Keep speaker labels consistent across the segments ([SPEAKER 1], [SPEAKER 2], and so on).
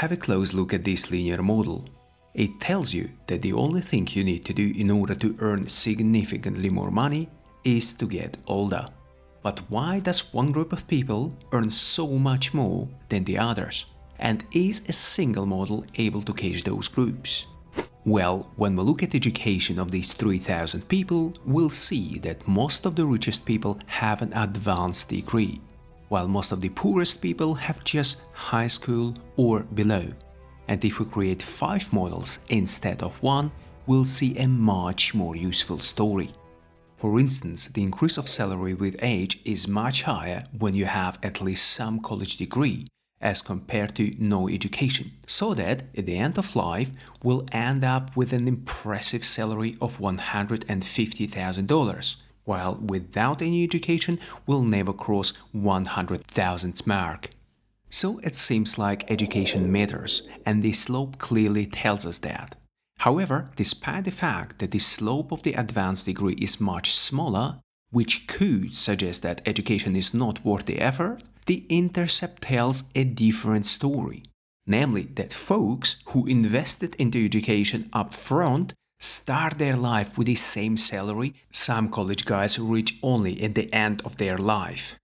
[SPEAKER 1] have a close look at this linear model. It tells you that the only thing you need to do in order to earn significantly more money is to get older. But why does one group of people earn so much more than the others? And is a single model able to catch those groups? Well, when we look at the education of these 3000 people, we'll see that most of the richest people have an advanced degree, while most of the poorest people have just high school or below. And if we create 5 models instead of one, we'll see a much more useful story. For instance, the increase of salary with age is much higher when you have at least some college degree as compared to no education, so that at the end of life we'll end up with an impressive salary of $150,000, while without any education we'll never cross 100,000 mark. So it seems like education matters, and the slope clearly tells us that. However, despite the fact that the slope of the advanced degree is much smaller, which could suggest that education is not worth the effort, the intercept tells a different story. Namely, that folks who invested into education up front start their life with the same salary some college guys reach only at the end of their life.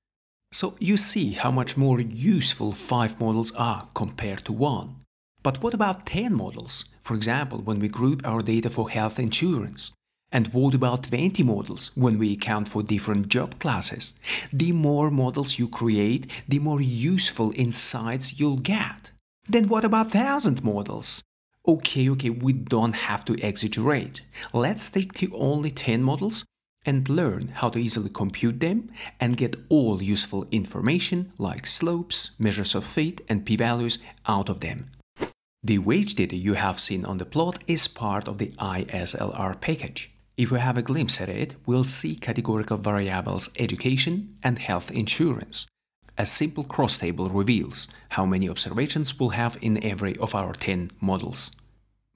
[SPEAKER 1] So you see how much more useful 5 models are compared to 1. But what about 10 models? For example, when we group our data for health insurance. And what about 20 models when we account for different job classes? The more models you create, the more useful insights you'll get. Then what about 1000 models? Okay, okay, we don't have to exaggerate. Let's take to only 10 models and learn how to easily compute them and get all useful information like slopes, measures of fit and p-values out of them. The wage data you have seen on the plot is part of the ISLR package. If we have a glimpse at it, we'll see categorical variables education and health insurance. A simple cross table reveals how many observations we'll have in every of our 10 models.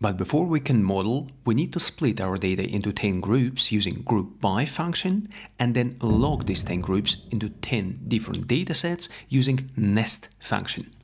[SPEAKER 1] But before we can model, we need to split our data into 10 groups using group by function and then log these 10 groups into 10 different datasets using nest function.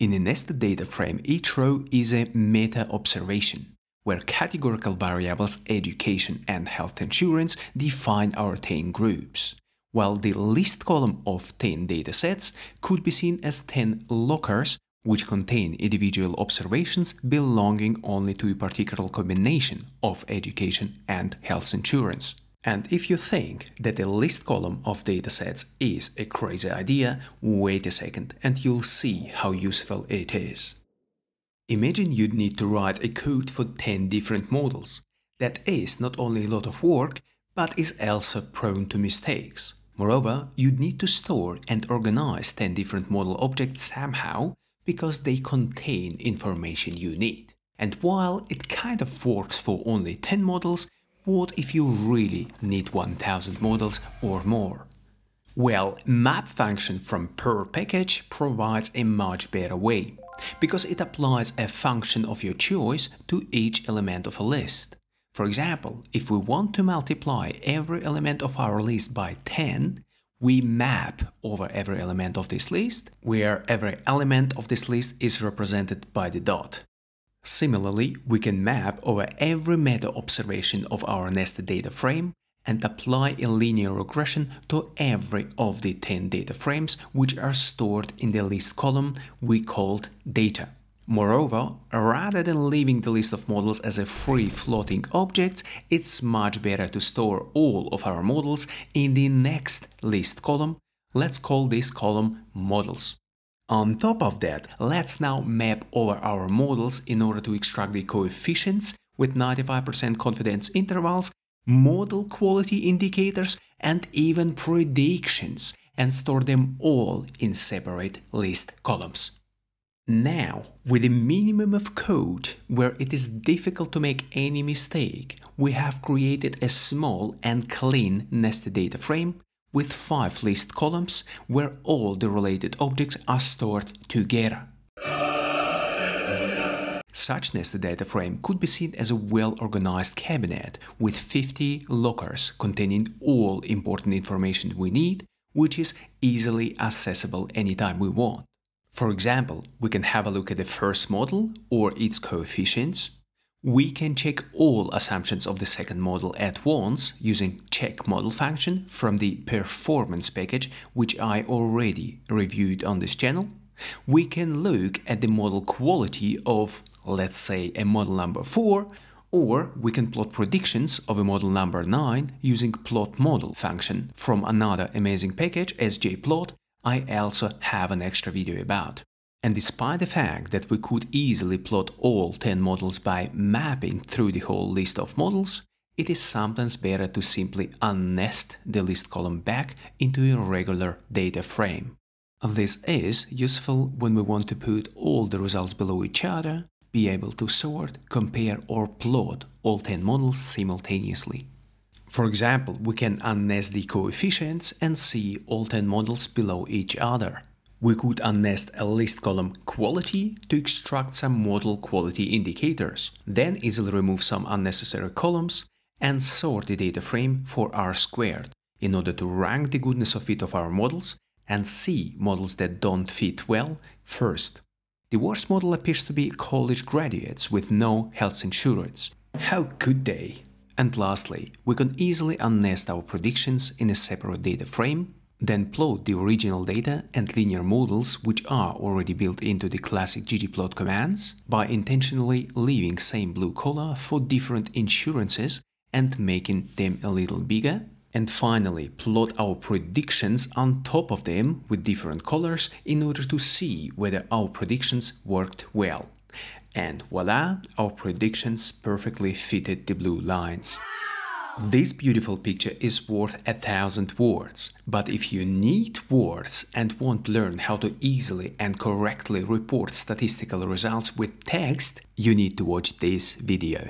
[SPEAKER 1] In a nested data frame, each row is a meta-observation, where categorical variables education and health insurance define our 10 groups, while the list column of 10 datasets could be seen as 10 lockers which contain individual observations belonging only to a particular combination of education and health insurance. And if you think that a list column of datasets is a crazy idea, wait a second and you'll see how useful it is. Imagine you'd need to write a code for 10 different models. That is not only a lot of work, but is also prone to mistakes. Moreover, you'd need to store and organize 10 different model objects somehow because they contain information you need. And while it kind of works for only 10 models, what if you really need 1000 models or more? Well, map function from purrr package provides a much better way, because it applies a function of your choice to each element of a list. For example, if we want to multiply every element of our list by 10, we map over every element of this list, where every element of this list is represented by the dot. Similarly, we can map over every meta observation of our nested data frame and apply a linear regression to every of the 10 data frames which are stored in the list column we called data. Moreover, rather than leaving the list of models as a free floating object, it's much better to store all of our models in the next list column. Let's call this column models. On top of that, let's now map over our models in order to extract the coefficients with 95% confidence intervals, model quality indicators, and even predictions, and store them all in separate list columns. Now, with a minimum of code where it is difficult to make any mistake, we have created a small and clean nested data frame with five list columns where all the related objects are stored together. Such nested data frame could be seen as a well-organized cabinet with 50 lockers containing all important information we need, which is easily accessible anytime we want. For example, we can have a look at the first model or its coefficients. We can check all assumptions of the second model at once using check model function from the performance package which I already reviewed on this channel. We can look at the model quality of, let's say, a model number 4 or we can plot predictions of a model number 9 using plot model function from another amazing package sjplot I also have an extra video about. And despite the fact that we could easily plot all 10 models by mapping through the whole list of models, it is sometimes better to simply unnest the list column back into a regular data frame. This is useful when we want to put all the results below each other, be able to sort, compare or plot all 10 models simultaneously. For example, we can unnest the coefficients and see all 10 models below each other. We could unnest a list column quality to extract some model quality indicators, then easily remove some unnecessary columns and sort the data frame for R squared in order to rank the goodness of fit of our models and see models that don't fit well first. The worst model appears to be college graduates with no health insurance. How could they? And lastly, we can easily unnest our predictions in a separate data frame, then plot the original data and linear models which are already built into the classic ggplot commands by intentionally leaving same blue color for different insurances and making them a little bigger. And finally, plot our predictions on top of them with different colors in order to see whether our predictions worked well. And voila, our predictions perfectly fitted the blue lines. This beautiful picture is worth a thousand words, but if you need words and want to learn how to easily and correctly report statistical results with text, you need to watch this video.